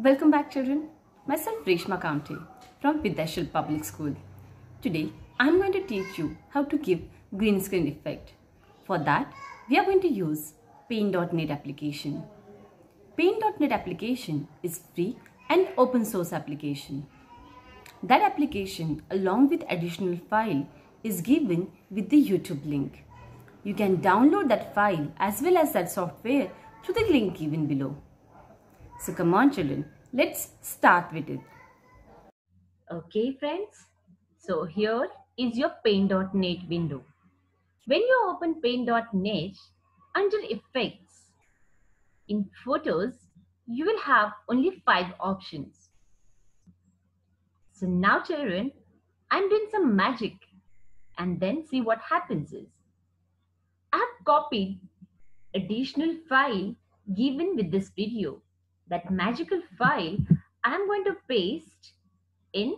Welcome back children. Myself Reshma Kamte from Vidyashilp Public School. Today I am going to teach you how to give green screen effect. For that we are going to use Paint.net application. Paint.net application is free and open source application. That application along with additional file is given with the YouTube link. You can download that file as well as that software through the link given below. So come on children, let's start with it. Okay friends, so here is your paint.net window. When you open paint.net, under effects, in photos, you will have only five options. So now children, I'm doing some magic and then see what happens is. I have copied additional file given with this video that magical file I'm going to paste in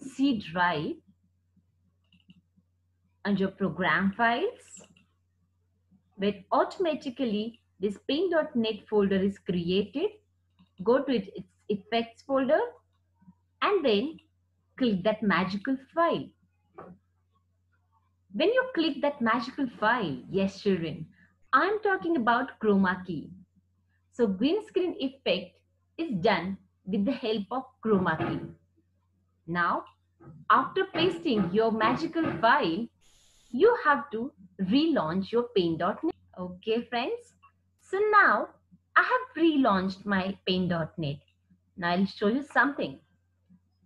C drive under program files where automatically this paint.net folder is created. Go to its effects folder and then click that magical file. When you click that magical file yes children i'm talking about chroma key so green screen effect is done with the help of chroma key. Now, after pasting your magical file, you have to relaunch your paint.net. Okay, friends. So now I have relaunched my paint.net. Now I'll show you something.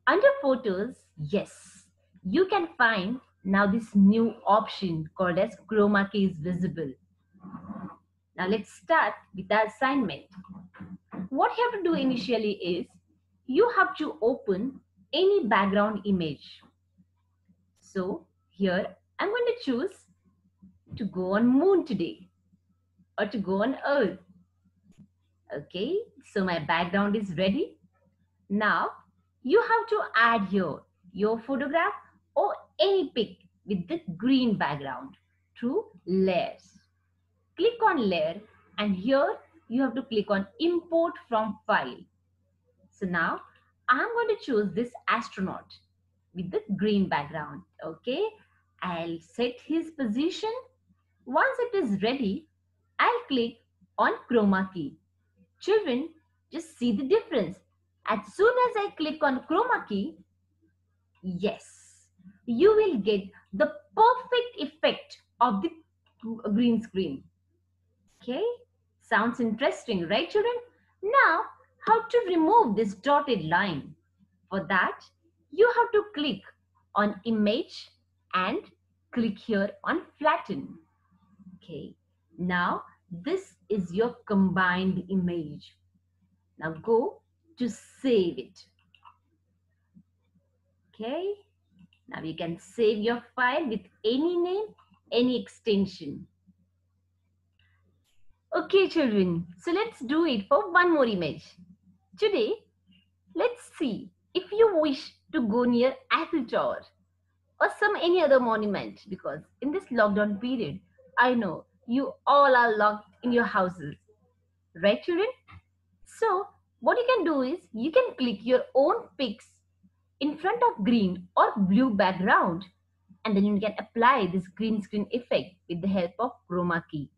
Under photos, yes, you can find now this new option called as chroma key is visible. Now let's start with the assignment. What you have to do initially is you have to open any background image. So here I'm going to choose to go on moon today or to go on earth. Okay, so my background is ready. Now you have to add here your photograph or any pic with the green background through layers click on layer and here you have to click on import from file. So now I'm going to choose this astronaut with the green background. Okay, I'll set his position. Once it is ready, I'll click on chroma key. Children, just see the difference. As soon as I click on chroma key, yes, you will get the perfect effect of the green screen. Okay, sounds interesting, right children? Now, how to remove this dotted line? For that, you have to click on image and click here on flatten. Okay, now this is your combined image. Now go to save it. Okay, now you can save your file with any name, any extension. Okay, children, so let's do it for one more image. Today, let's see if you wish to go near Eiffel Tower or some any other monument because in this lockdown period, I know you all are locked in your houses. Right, children? So, what you can do is you can click your own pics in front of green or blue background and then you can apply this green screen effect with the help of chroma key.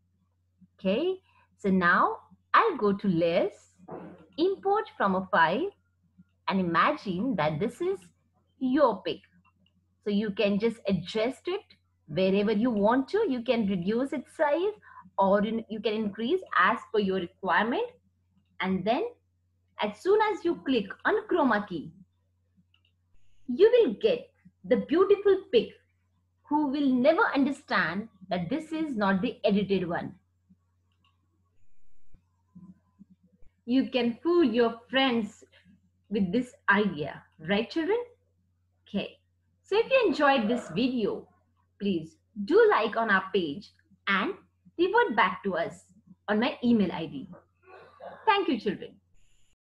Okay, so now I'll go to layers, import from a file and imagine that this is your pic. So you can just adjust it wherever you want to. You can reduce its size or you can increase as per your requirement. And then as soon as you click on chroma key, you will get the beautiful pic who will never understand that this is not the edited one. You can fool your friends with this idea, right children? Okay, so if you enjoyed this video, please do like on our page and revert back to us on my email ID. Thank you children.